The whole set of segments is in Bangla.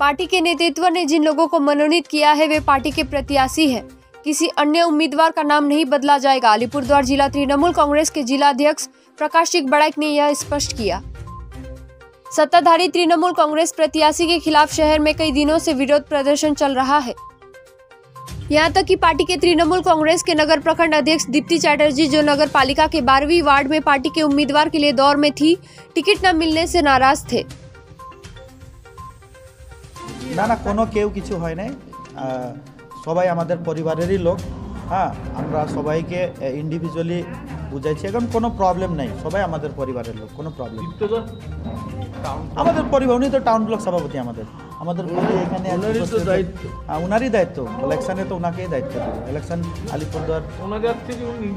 पार्टी के नेतृत्व ने जिन लोगों को मनोनीत किया है, वे पार्टी के प्रत्याशी हैं। किसी अन्य उम्मीदवार का नाम नहीं बदला जाएगा। अलीपुरद्वार जिला तृणमूल कांग्रेस के जिला अध्यक्ष प्रकाश सिंह बड़ैक ने यह स्पष्ट किया। सत्ताधारी तृणमूल कांग्रेस प्रत्याशी के खिलाफ शहर में कई दिनों से विरोध प्रदर्शन चल रहा है। यहाँ तक कि पार्टी के तृणमूल कांग्रेस के नगर प्रखंड अध्यक्ष दीप्ति चैटर्जी, जो नगर पालिका के बारहवीं वार्ड में पार्टी के उम्मीदवार के लिए दौर में थी, टिकट न मिलने से नाराज़ थे। না না কোনো কেউ কিছু হয় নাই। সবাই আমাদের পরিবারেরই লোক। হ্যাঁ আমরা সবাইকে ইন্ডিভিজুয়ালি বুঝাইছি। এখন কোনো প্রবলেম নাই। সবাই আমাদের পরিবারের লোক কোনো প্রবলেম আমাদের পরিবার উনি তো টাউন ব্লক সভাপতি আমাদের। আমাদের এখানে ওনারই দায়িত্ব। ইলেকশনে তো ওনাকেই দায়িত্ব দেবে। ইলেকশন আলিপুরদুয়ার। ওনাদের থেকে উনি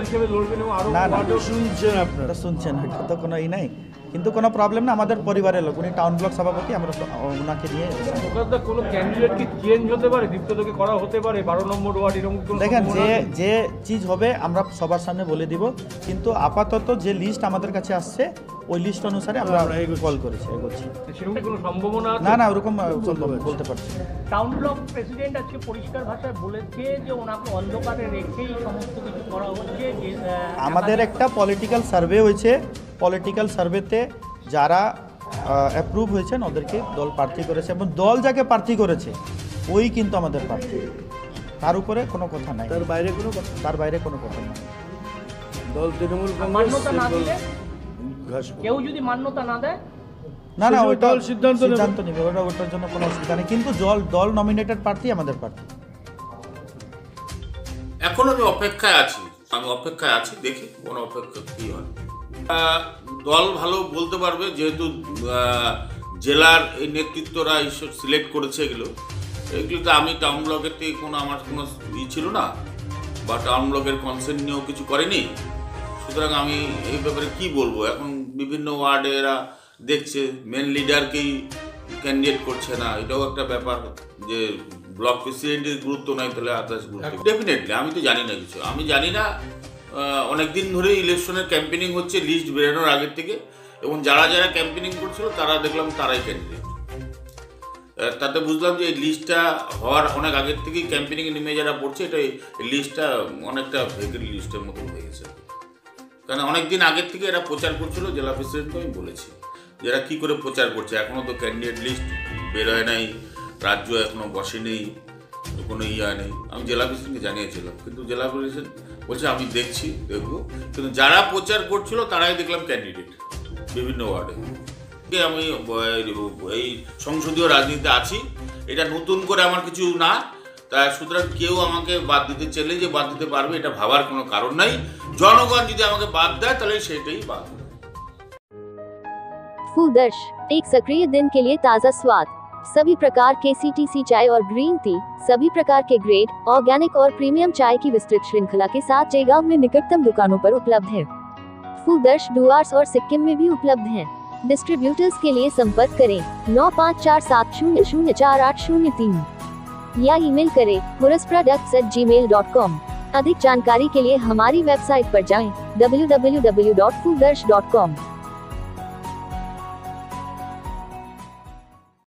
হিসেবে লড়বেন না না। শুনছেন আপনারা। শুনছেন। এটা তো কোনো ই নাই। কিন্তু কোনো প্রবলেম না আমাদের পরিবারের লোক। উনি টাউন ব্লক সভাপতি আমরা ওনাকে নিয়ে কোনো ক্যান্ডিডেট কি চেঞ্জ হতে পারে? দীপ্তকে করা হতে পারে বারো নম্বর ওয়ার্ড এরকম কোনো দেখেন যে যে চিজ হবে আমরা সবার সামনে বলে দিব। কিন্তু আপাতত যে লিস্ট আমাদের কাছে আসছে ওই লিস্ট অনুসারে আমরা কল করেছি এগোচ্ছি। সেরকম কোনো সম্ভাবনা না না ওরকম বলতে পারছি টাউন ব্লক প্রেসিডেন্ট আজকে পরিষ্কার ভাষায় বলেছে যে ওনাকে অন্ধকারে রেখেই সমস্ত কিছু করা হচ্ছে আমাদের একটা পলিটিক্যাল সার্ভে হয়েছে পলিটিক্যাল সার্ভেতে যারা অ্যাপ্রুভ হয়েছেন ওদেরকে দল প্রার্থী করেছে এবং দল যাকে প্রার্থী করেছে ওই কিন্তু আমাদের প্রার্থী। তার উপরে কোনো কথা নাই। তার বাইরে কোনো কথা তার বাইরে কোনো কথা নাই। দল তৃণমূল কংগ্রেস কেউ যদি মান্যতা না দেয়? না না ওইটা দল সিদ্ধান্ত নেবে। সিদ্ধান্ত নেবে ওটা ওটার জন্য কোনো অসুবিধা নেই। কিন্তু দল দল নমিনেটেড প্রার্থী আমাদের প্রার্থী। এখন আমি অপেক্ষায় আছি। আমি অপেক্ষায় আছি দেখি কোন অপেক্ষা কি হয়। দল ভালো বলতে পারবে যেহেতু জেলার এই নেতৃত্বরা এইসব সিলেক্ট করেছে এগুলো। এগুলোতে আমি টাউন ব্লকের থেকে কোনো আমার কোনো ই ছিল না বা টাউন ব্লকের কনসেন্ট নিয়েও কিছু করেনি। সুতরাং আমি এই ব্যাপারে কি বলব? এখন বিভিন্ন ওয়ার্ডে এরা দেখছে মেন লিডারকেই ক্যান্ডিডেট করছে না। এটাও একটা ব্যাপার যে ব্লক প্রেসিডেন্টের গুরুত্ব নাই তাহলে আদার্স গুরুত্ব। ডেফিনেটলি আমি তো জানি না কিছু। আমি জানি না অনেক দিন ধরে ইলেকশনের ক্যাম্পেনিং হচ্ছে লিস্ট বেরোনোর আগের থেকে। এবং যারা যারা ক্যাম্পেনিং করছিল, তারা দেখলাম তারাই ক্যান্ডিডেট তাতে বুঝলাম যে এই লিস্টটা হওয়ার অনেক আগের থেকেই ক্যাম্পেনিং নেমে যারা পড়ছে, এটা লিস্টটা অনেকটা ভেগের লিস্টের মতো হয়ে গেছে। কারণ অনেক দিন আগের থেকে এরা প্রচার করছিল, জেলা প্রেসিডেন্টকে আমি বলেছি যে এরা কী করে প্রচার করছে? এখনও তো ক্যান্ডিডেট লিস্ট বেরোয় নাই, রাজ্য এখনও বসেনি। কোনো ইয়া নেই আমি জেলা প্রেসিডেন্টকে জানিয়েছিলাম কিন্তু জেলা প্রেসিডেন্ট বলছে আমি দেখছি দেখবো কিন্তু যারা প্রচার করছিল তারাই দেখলাম ক্যান্ডিডেট বিভিন্ন ওয়ার্ডে যে আমি এই সংসদীয় রাজনীতিতে আছি এটা নতুন করে আমার কিছু না তা সুতরাং কেউ আমাকে বাদ দিতে চাইলে যে বাদ দিতে পারবে এটা ভাবার কোনো কারণ নাই জনগণ যদি আমাকে বাদ দেয় তাহলে সেটাই বাদ फूलदर्श एक सक्रिय दिन के लिए ताज़ा स्वाद सभी प्रकार के सीटीसी चाय और ग्रीन टी सभी प्रकार के ग्रेड ऑर्गेनिक और प्रीमियम चाय की विस्तृत श्रृंखला के साथ जयगांव में निकटतम दुकानों पर उपलब्ध है। फूदर्श डुआर्स और सिक्किम में भी उपलब्ध है। डिस्ट्रीब्यूटर्स के लिए संपर्क करें, नौ पाँच चार सात शून्य शून्य चार आठ शून्य तीन या ईमेल करें products at Gmail dot com अधिक जानकारी के लिए हमारी वेबसाइट पर जाएँ www.fooddarsh.com